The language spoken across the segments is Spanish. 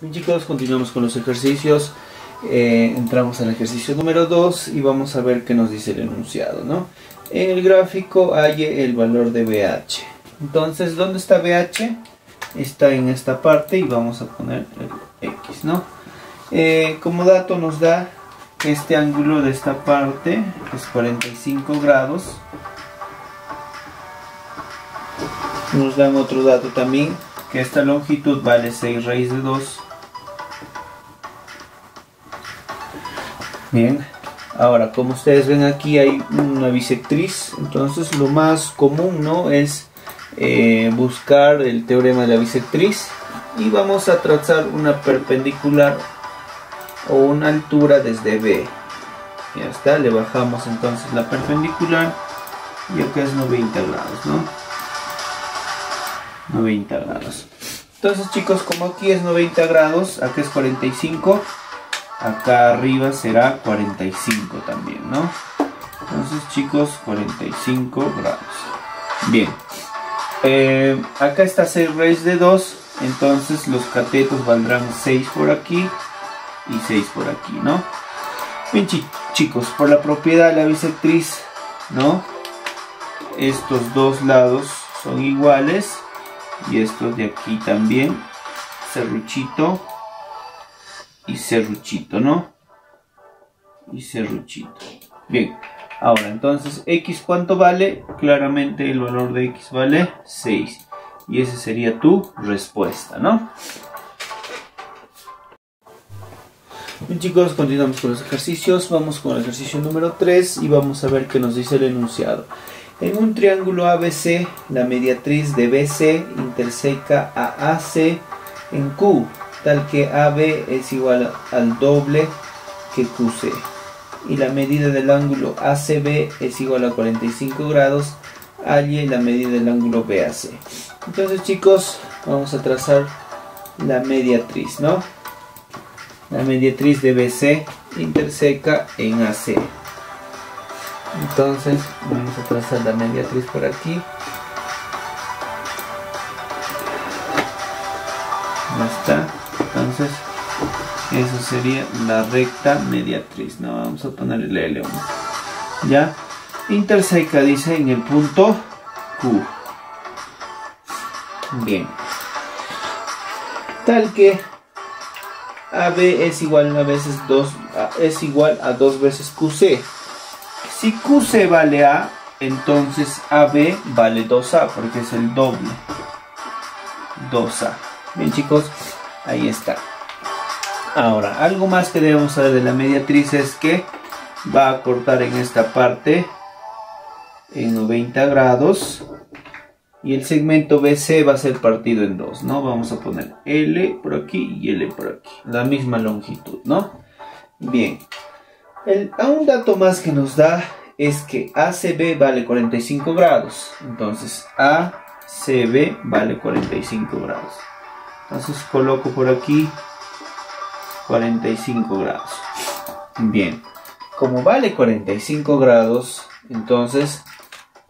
Bien chicos, continuamos con los ejercicios. Eh, entramos al ejercicio número 2 y vamos a ver qué nos dice el enunciado, ¿no? En el gráfico hay el valor de BH. Entonces, ¿dónde está BH? Está en esta parte y vamos a poner el X, ¿no? Eh, como dato nos da este ángulo de esta parte es 45 grados. Nos dan otro dato también, que esta longitud vale 6 raíz de 2 Bien, ahora como ustedes ven aquí hay una bisectriz, entonces lo más común no es eh, buscar el teorema de la bisectriz y vamos a trazar una perpendicular o una altura desde B. Ya está, le bajamos entonces la perpendicular y acá es 90 grados, ¿no? 90 grados. Entonces chicos, como aquí es 90 grados, acá es 45 acá arriba será 45 también, ¿no? Entonces chicos, 45 grados. Bien, eh, acá está 6 raíz de 2, entonces los catetos valdrán 6 por aquí y 6 por aquí, ¿no? Bien chicos, por la propiedad de la bisectriz, ¿no? Estos dos lados son iguales y estos de aquí también, serruchito y serruchito, ¿no? Y serruchito. Bien, ahora entonces x cuánto vale? Claramente el valor de x vale 6. Y esa sería tu respuesta, ¿no? Bien chicos, continuamos con los ejercicios. Vamos con el ejercicio número 3 y vamos a ver qué nos dice el enunciado. En un triángulo ABC, la mediatriz de BC interseca a AC en Q tal que AB es igual al doble que QC y la medida del ángulo ACB es igual a 45 grados allí la medida del ángulo BAC entonces chicos vamos a trazar la mediatriz no la mediatriz de BC interseca en AC entonces vamos a trazar la mediatriz por aquí. Ya está entonces eso sería la recta mediatriz no vamos a poner el L1 ya interseca dice en el punto Q. Bien. Tal que AB es igual a veces 2 es igual a 2 veces QC si QC vale A entonces AB vale 2A porque es el doble. 2A bien chicos Ahí está. Ahora, algo más que debemos saber de la mediatriz es que va a cortar en esta parte en 90 grados y el segmento BC va a ser partido en dos, ¿no? Vamos a poner L por aquí y L por aquí, la misma longitud, ¿no? Bien, el, a un dato más que nos da es que ACB vale 45 grados, entonces ACB vale 45 grados. Entonces coloco por aquí 45 grados. Bien, como vale 45 grados, entonces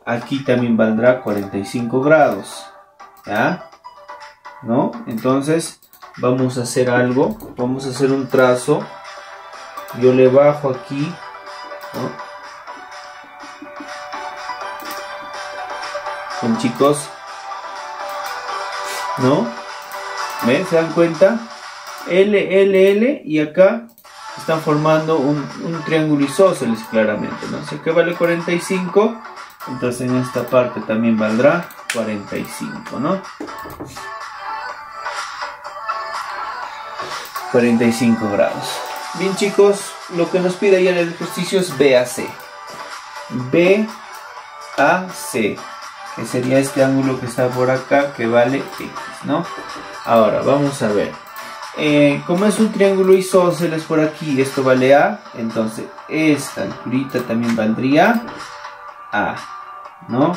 aquí también valdrá 45 grados. ¿Ya? ¿No? Entonces vamos a hacer algo. Vamos a hacer un trazo. Yo le bajo aquí. ¿no? chicos. ¿No? ¿Ven? ¿Se dan cuenta? L, L, L y acá están formando un, triángulo isósceles claramente, ¿no? O que vale 45, entonces en esta parte también valdrá 45, ¿no? 45 grados. Bien chicos, lo que nos pide en el ejercicio es BAC. BAC, que sería este ángulo que está por acá que vale X, ¿no? Ahora, vamos a ver. Eh, como es un triángulo isósceles por aquí, esto vale A, entonces esta alturita también valdría A, ¿no?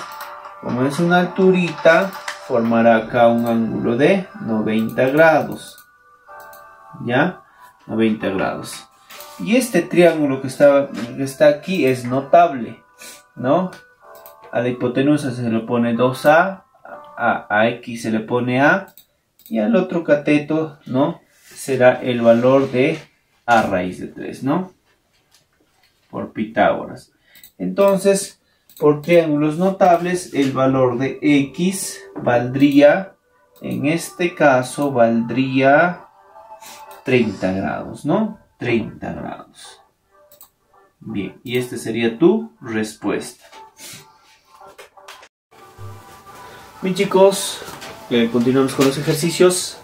Como es una alturita, formará acá un ángulo de 90 grados, ¿ya? 90 grados. Y este triángulo que está, que está aquí es notable, ¿no? A la hipotenusa se le pone 2A, a, a X se le pone A, y al otro cateto, ¿no? será el valor de a raíz de 3, ¿no? Por Pitágoras. Entonces, por triángulos notables, el valor de x valdría, en este caso, valdría 30 grados, ¿no? 30 grados. Bien, y esta sería tu respuesta. Bien chicos, continuamos con los ejercicios.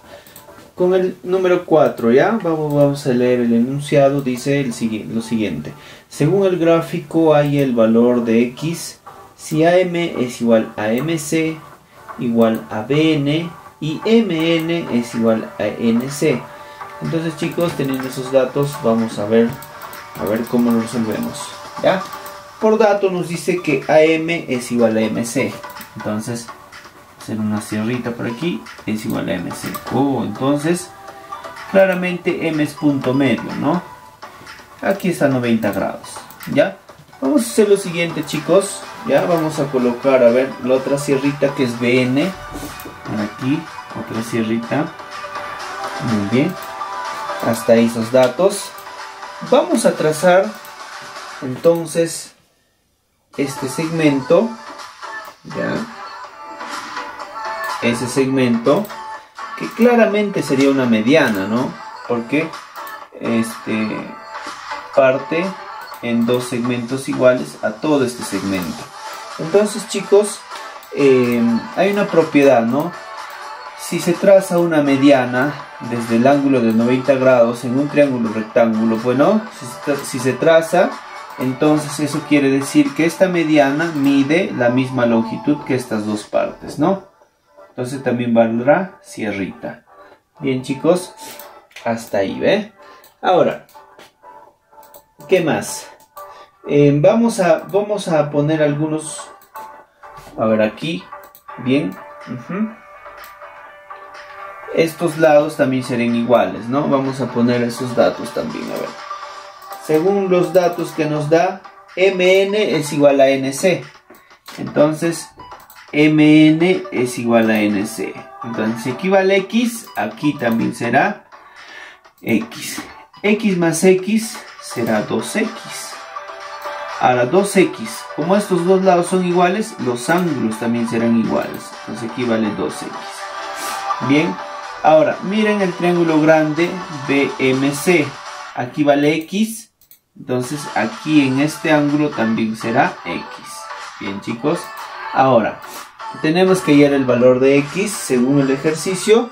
Con el número 4, ¿ya? Vamos, vamos a leer el enunciado, dice el, lo siguiente. Según el gráfico hay el valor de x si AM es igual a MC igual a BN y MN es igual a NC. Entonces chicos, teniendo esos datos, vamos a ver, a ver cómo lo resolvemos. ¿Ya? Por dato nos dice que AM es igual a MC. Entonces, hacer una sierrita por aquí, es igual a MC. Oh, entonces, claramente M es punto medio, ¿no? Aquí está 90 grados, ¿ya? Vamos a hacer lo siguiente, chicos. Ya, vamos a colocar, a ver, la otra sierrita que es BN. Aquí, otra sierrita. Muy bien. Hasta ahí esos datos. Vamos a trazar, entonces, este segmento. Ya ese segmento que claramente sería una mediana, ¿no? Porque este parte en dos segmentos iguales a todo este segmento. Entonces, chicos, eh, hay una propiedad, ¿no? Si se traza una mediana desde el ángulo de 90 grados en un triángulo rectángulo, bueno, si se traza, entonces eso quiere decir que esta mediana mide la misma longitud que estas dos partes, ¿no? Entonces también valdrá sierrita. Bien chicos, hasta ahí, ¿ve? Ahora, ¿qué más? Eh, vamos, a, vamos a poner algunos... A ver, aquí, bien. Estos lados también serán iguales, ¿no? Vamos a poner esos datos también, a ver. Según los datos que nos da, MN es igual a NC. Entonces, mn es igual a nc. Entonces, equivale x, aquí también será x. x más x será 2x. Ahora 2x, como estos dos lados son iguales, los ángulos también serán iguales. Entonces aquí vale 2x. Bien, ahora miren el triángulo grande BMC. Aquí vale x, entonces aquí en este ángulo también será x. Bien chicos, Ahora, tenemos que hallar el valor de x según el ejercicio.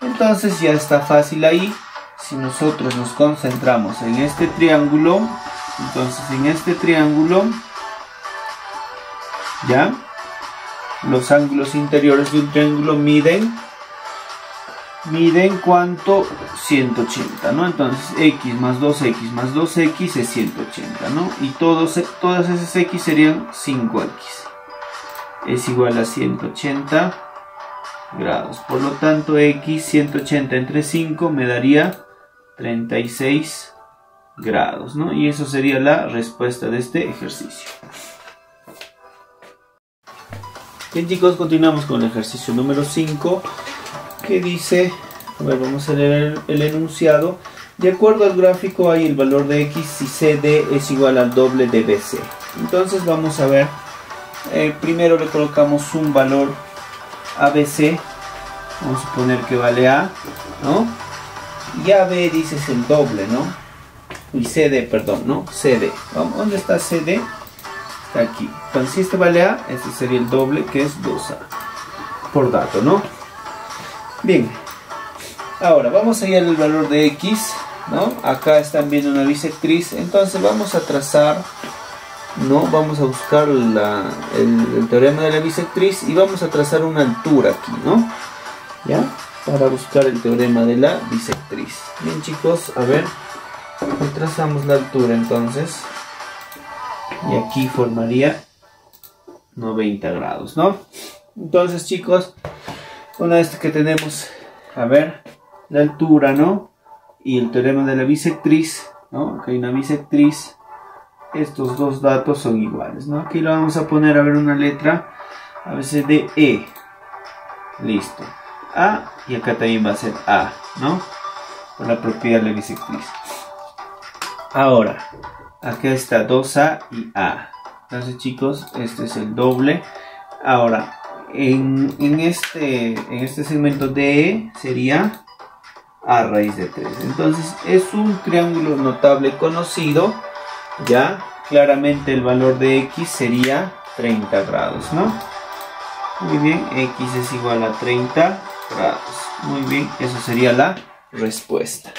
Entonces ya está fácil ahí. Si nosotros nos concentramos en este triángulo, entonces en este triángulo, ya, los ángulos interiores de un triángulo miden miden cuánto 180 no entonces x más 2x más 2x es 180 no y todos todas esas x serían 5x es igual a 180 grados. Por lo tanto, x 180 entre 5 me daría 36 grados, ¿no? Y eso sería la respuesta de este ejercicio. Bien chicos, continuamos con el ejercicio número 5 que dice, vamos a leer el, el enunciado. De acuerdo al gráfico hay el valor de x si CD es igual al doble de BC. Entonces vamos a ver eh, primero le colocamos un valor ABC vamos a poner que vale A ¿no? y AB dices el doble ¿no? y CD perdón ¿no? CD ¿dónde está CD? está aquí entonces si este vale A este sería el doble que es 2A por dato ¿no? bien ahora vamos a ir al valor de X ¿no? acá están viendo una bisectriz entonces vamos a trazar no vamos a buscar el, teorema de la bisectriz y vamos a trazar una altura aquí no ya para buscar el teorema de la bisectriz. Bien chicos a ver trazamos la altura entonces. Y aquí formaría 90 grados no entonces chicos una vez que tenemos a ver la altura no y el teorema de la bisectriz no que hay una bisectriz estos dos datos son iguales, ¿no? Aquí lo vamos a poner a ver una letra a veces de E. Listo. A y acá también va a ser A, ¿no? por la propiedad de bisectriz. Ahora, acá está 2A y A. Entonces chicos, este es el doble. Ahora, en, este, en este segmento DE sería A raíz de 3. Entonces es un triángulo notable conocido. Ya, claramente el valor de X sería 30 grados, ¿no? Muy bien, X es igual a 30 grados. Muy bien, esa sería la respuesta.